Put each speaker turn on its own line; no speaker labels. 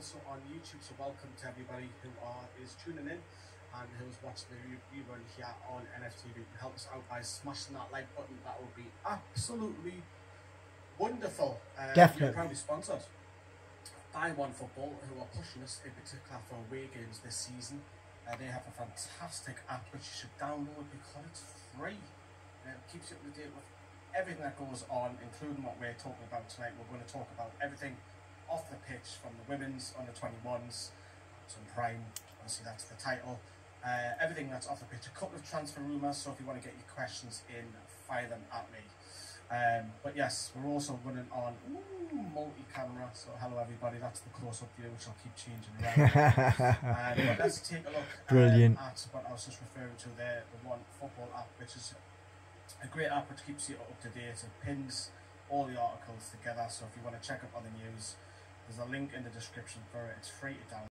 also on YouTube. So welcome to everybody who are is tuning in and who's watching the rerun here on NFTV. Help us out by smashing that like button. That would be absolutely wonderful. Um,
Definitely.
We're proudly sponsored by One Football, who are pushing us in particular for away games this season. Uh, they have a fantastic app which you should download because it's free. Uh, it keeps you up to date with everything that goes on, including what we're talking about tonight. We're going to talk about everything off the pitch from the women's under 21s, some prime, obviously that's the title. Uh, everything that's off the pitch, a couple of transfer rumours, so if you want to get your questions in, fire them at me. Um, but yes, we're also running on ooh, multi-camera, so hello everybody, that's the close-up view which I'll keep changing around. um, but let's take a look
Brilliant.
Um, at what I was just referring to there, the One Football app, which is a great app which keeps you up to date. It pins all the articles together. So if you want to check up on the news, there's a link in the description for it. It's free to download.